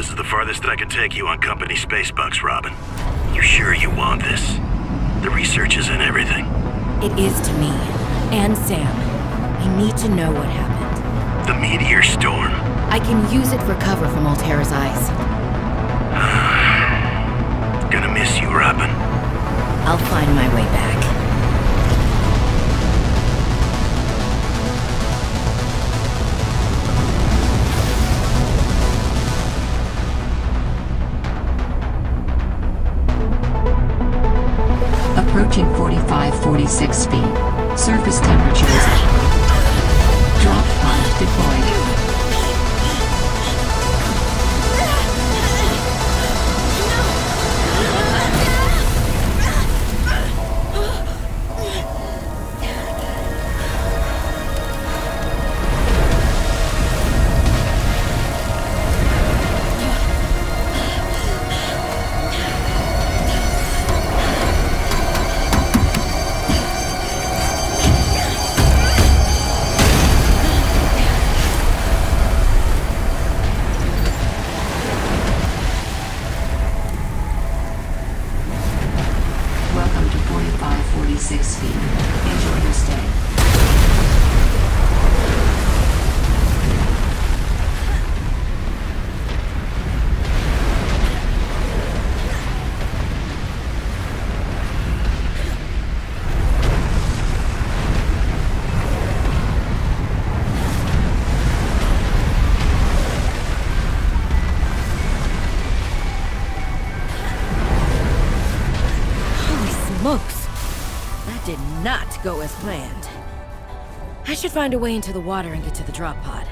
This is the farthest that I can take you on company space bucks, Robin. You sure you want this? The research is in everything. It is to me. And Sam. I need to know what happened. The meteor storm. I can use it for cover from Alterra's eyes. Gonna miss you, Robin. I'll find my way back. 45-46 feet. Surface temperatures. Not go as planned. I should find a way into the water and get to the drop pod.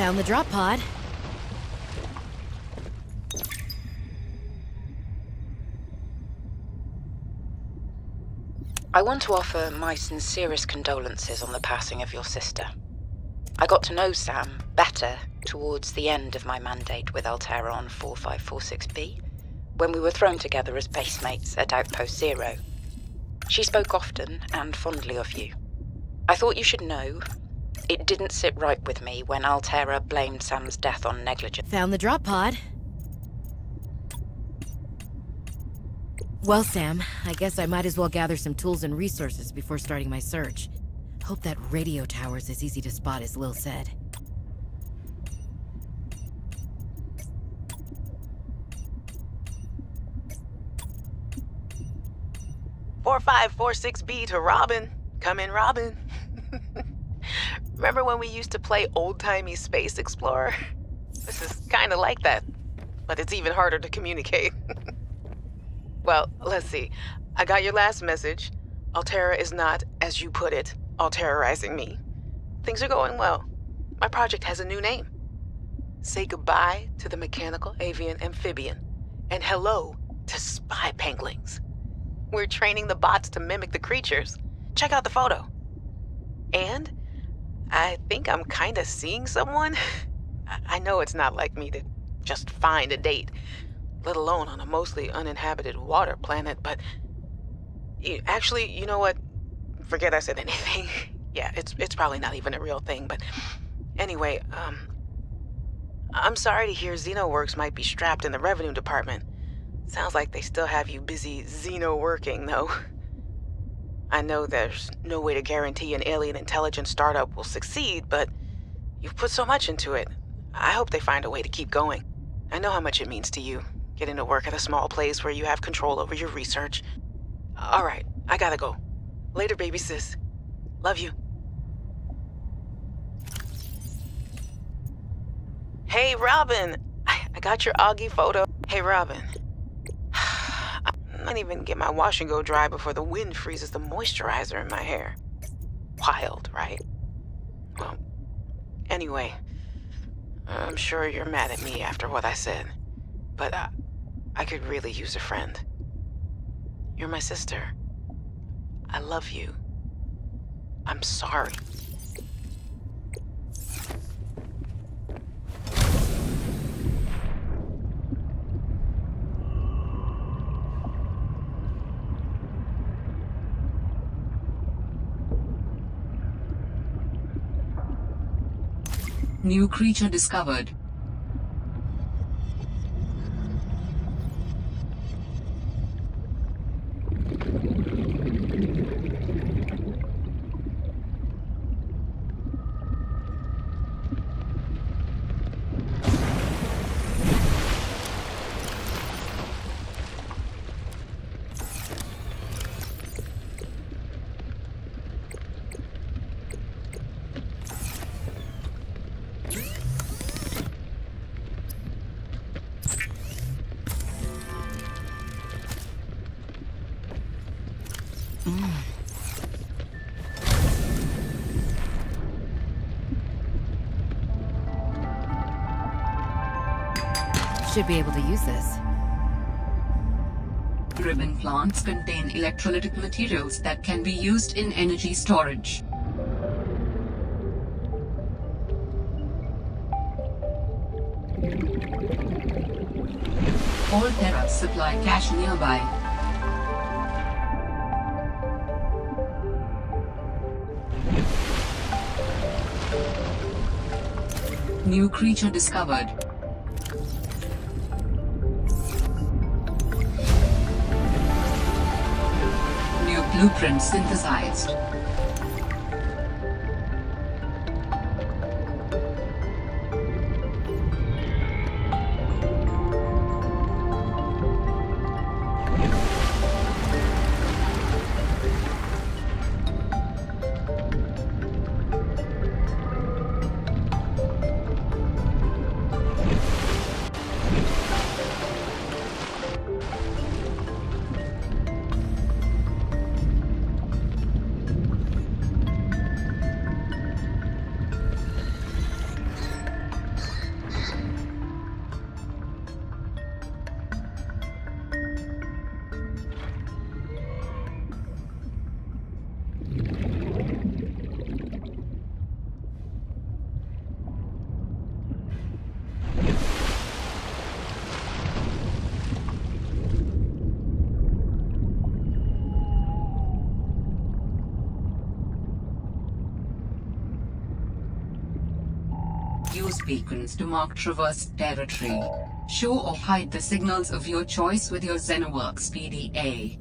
Found the drop pod. I want to offer my sincerest condolences on the passing of your sister. I got to know Sam better towards the end of my mandate with Alterra on 4546B, when we were thrown together as basemates at Outpost Zero. She spoke often and fondly of you. I thought you should know it didn't sit right with me when Alterra blamed Sam's death on negligence. Found the drop pod. Well, Sam, I guess I might as well gather some tools and resources before starting my search. Hope that radio tower's as easy to spot as Lil said. Four five four six B to Robin. Come in, Robin. Remember when we used to play old timey Space Explorer? This is kind of like that, but it's even harder to communicate. well, let's see. I got your last message. Alterra is not, as you put it, alterrorizing me. Things are going well. My project has a new name. Say goodbye to the mechanical avian amphibian, and hello to spy penguins. We're training the bots to mimic the creatures. Check out the photo. And I think I'm kind of seeing someone. I- I know it's not like me to just find a date, let alone on a mostly uninhabited water planet, but actually, you know what? Forget I said anything. yeah, it's it's probably not even a real thing, but anyway, um I'm sorry to hear XenoWorks might be strapped in the revenue department. Sounds like they still have you busy Xeno working, though. I know there's no way to guarantee an alien intelligence startup will succeed, but you've put so much into it. I hope they find a way to keep going. I know how much it means to you, getting to work at a small place where you have control over your research. All right, I gotta go. Later, baby sis. Love you. Hey, Robin! I got your Augie photo. Hey, Robin. I might even get my wash and go dry before the wind freezes the moisturizer in my hair. Wild, right? Well, anyway, I'm sure you're mad at me after what I said, but I, I could really use a friend. You're my sister. I love you. I'm sorry. New creature discovered. Should be able to use this. Ribbon plants contain electrolytic materials that can be used in energy storage. All Terra supply cache nearby. New creature discovered. Blueprint synthesized. Beacons to mark traversed territory. Show or hide the signals of your choice with your Xenoworks PDA.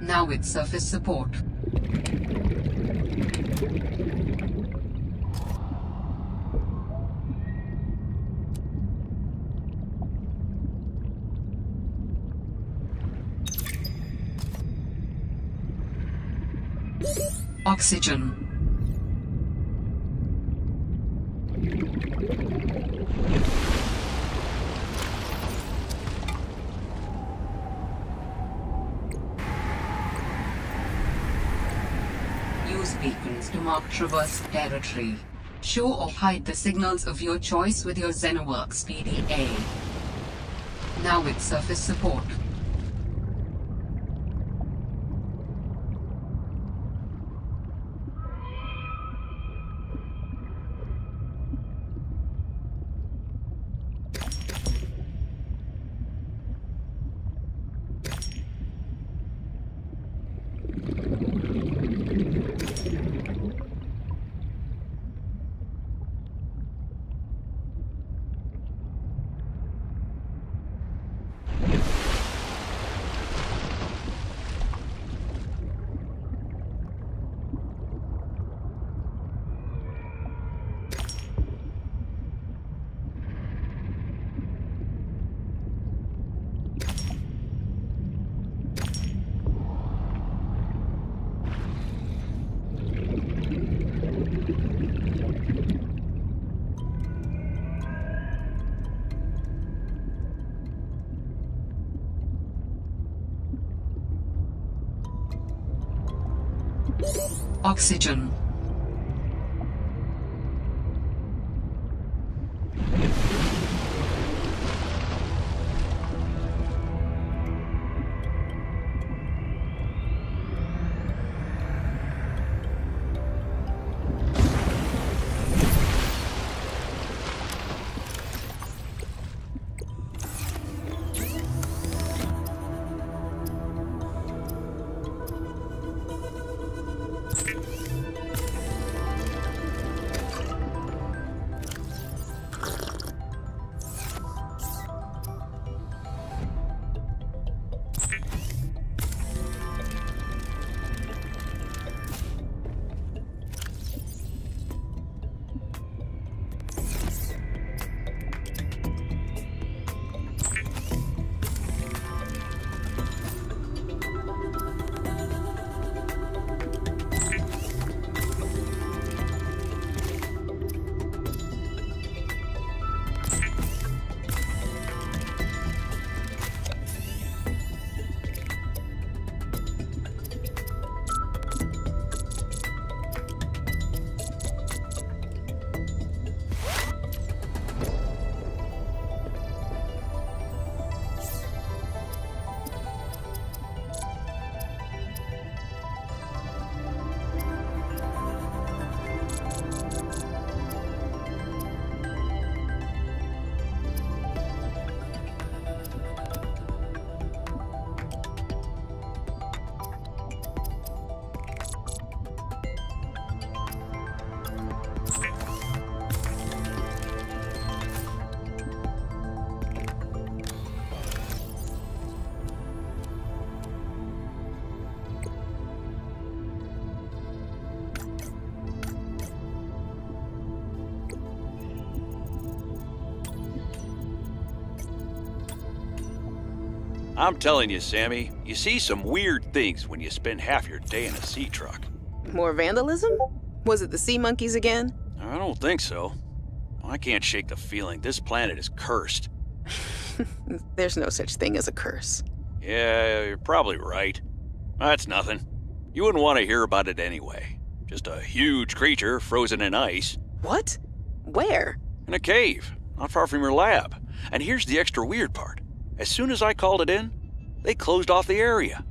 Now with surface support. Oxygen. Use traversed territory. Show or hide the signals of your choice with your Xenoworks PDA. Now with surface support. Oxygen. I'm telling you, Sammy, you see some weird things when you spend half your day in a Seatruck. More vandalism? Was it the sea monkeys again? I don't think so. I can't shake the feeling this planet is cursed. There's no such thing as a curse. Yeah, you're probably right. That's nothing. You wouldn't want to hear about it anyway. Just a huge creature frozen in ice. What? Where? In a cave, not far from your lab. And here's the extra weird part. As soon as I called it in, they closed off the area.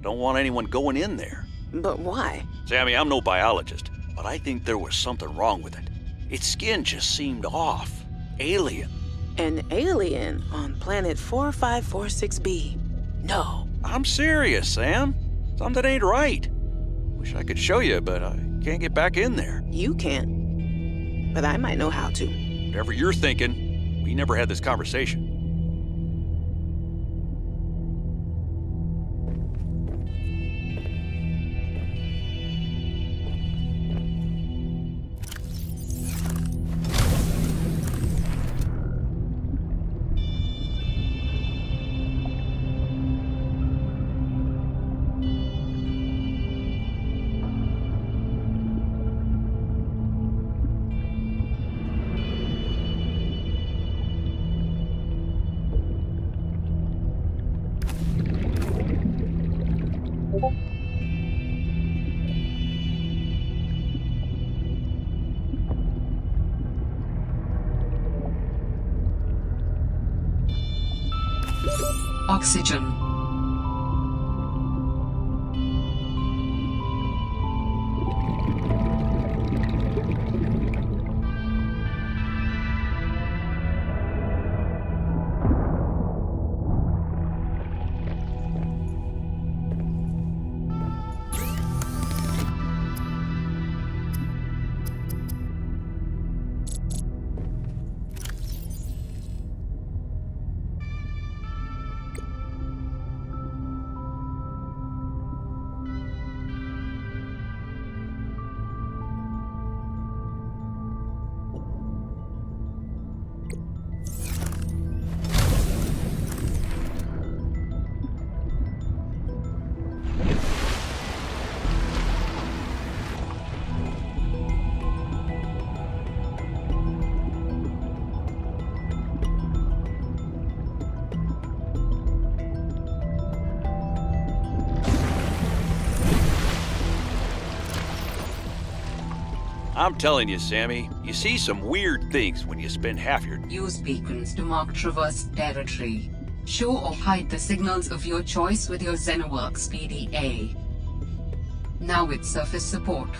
Don't want anyone going in there. But why? Sammy, I'm no biologist, but I think there was something wrong with it. Its skin just seemed off. Alien. An alien on planet 4546b. No. I'm serious, Sam. Something ain't right. Wish I could show you, but I can't get back in there. You can't. But I might know how to. Whatever you're thinking, we never had this conversation. Oxygen. I'm telling you, Sammy, you see some weird things when you spend half your... Use beacons to mark traverse territory. Show or hide the signals of your choice with your Xenoworks PDA. Now with surface support.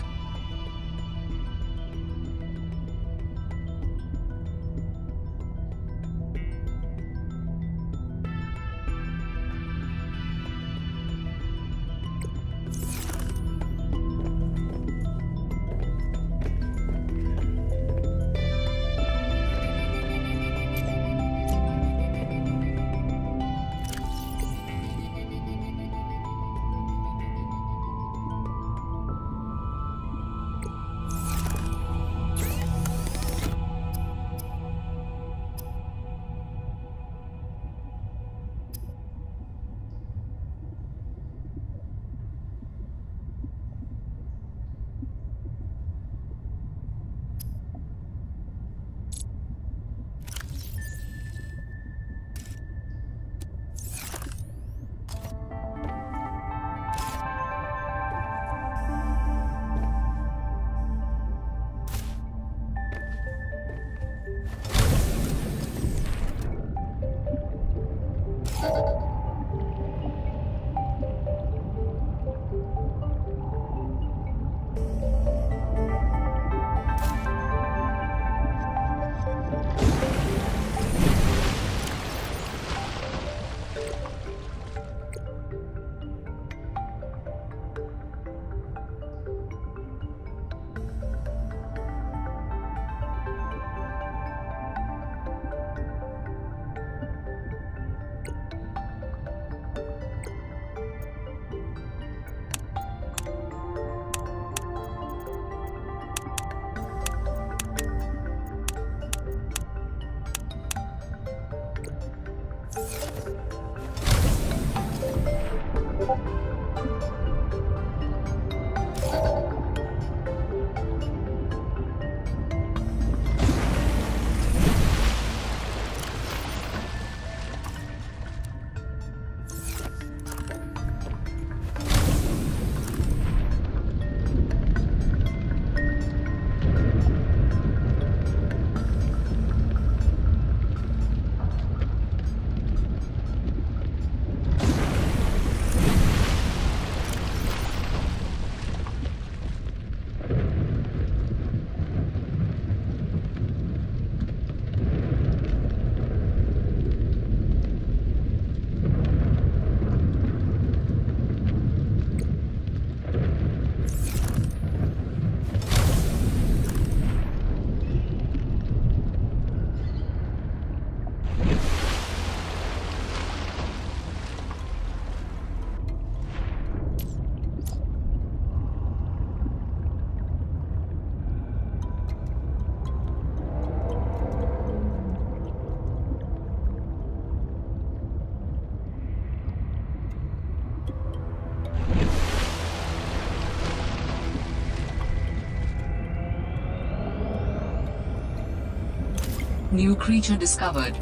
New creature discovered.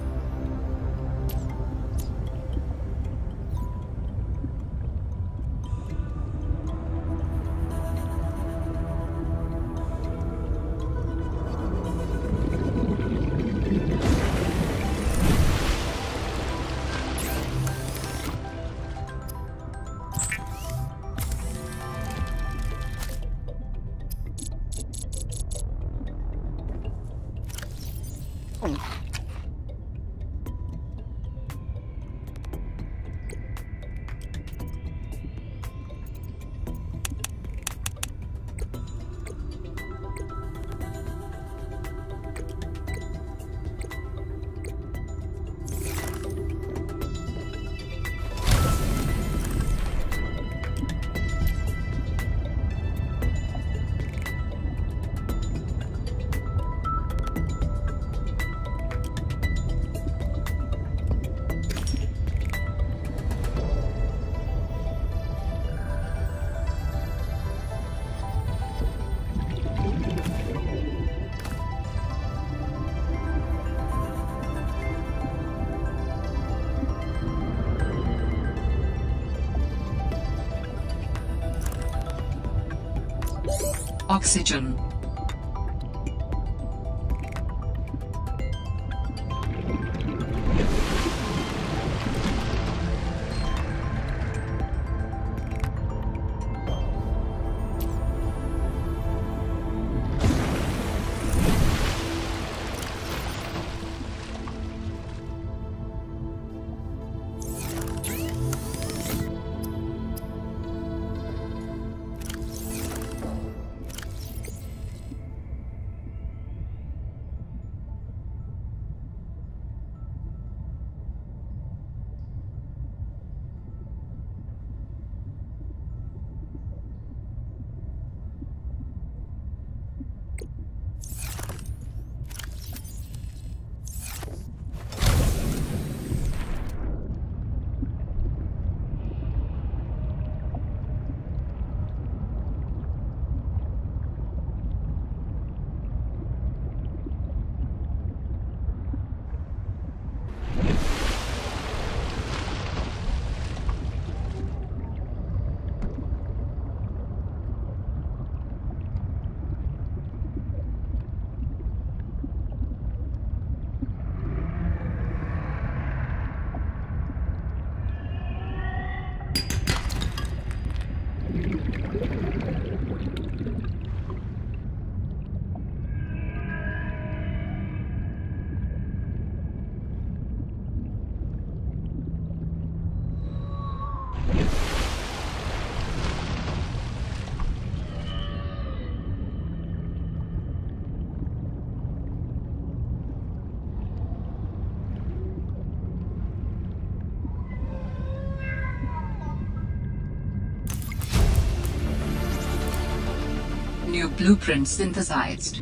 Oh. Oxygen. Blueprint synthesized.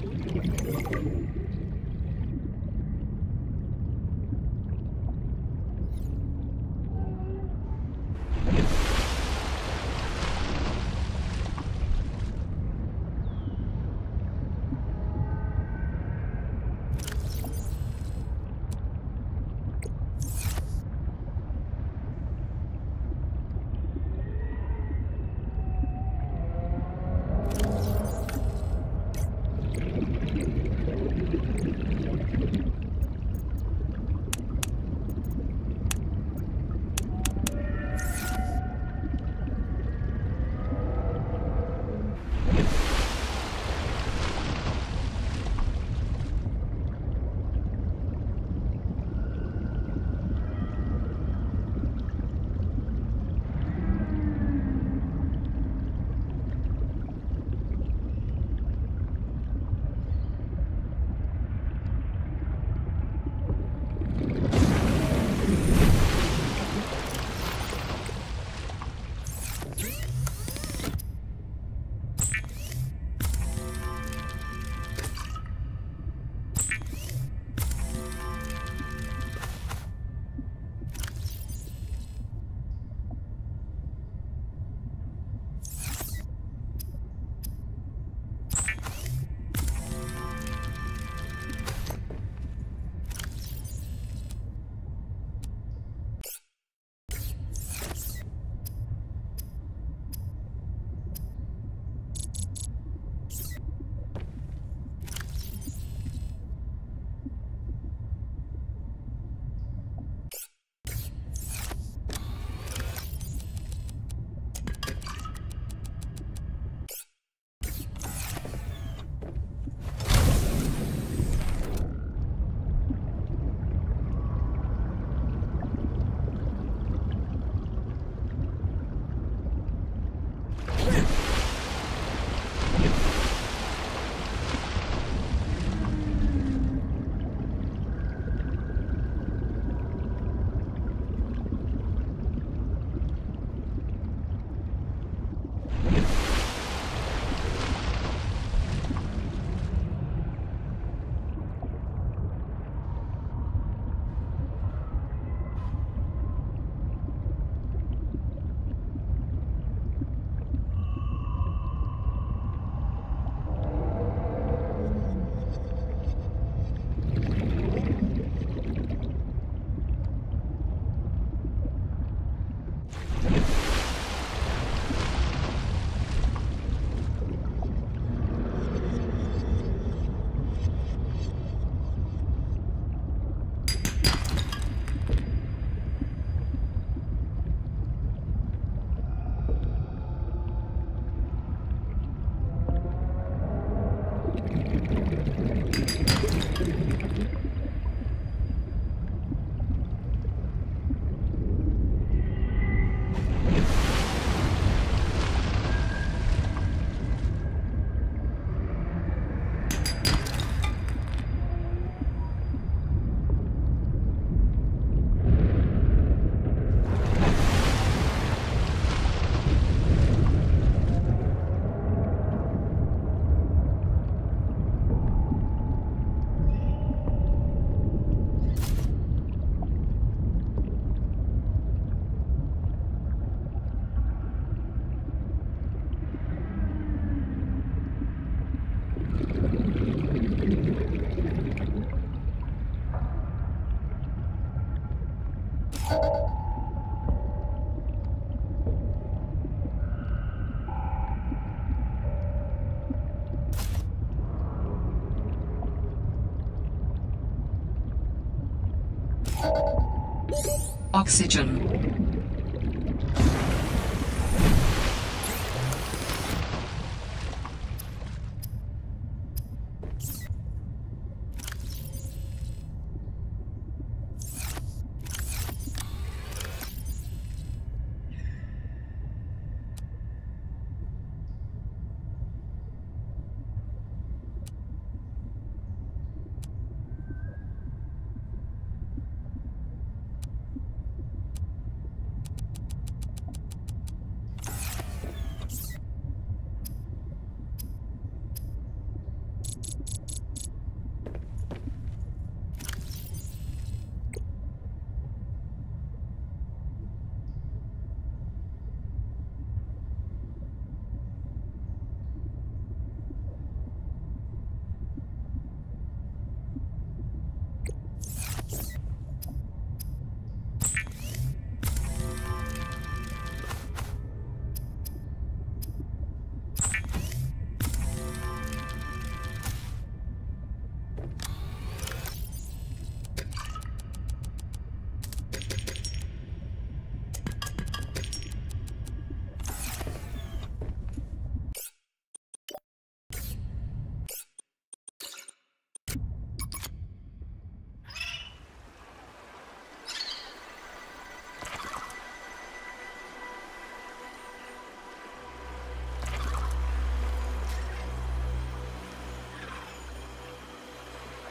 Oxygen.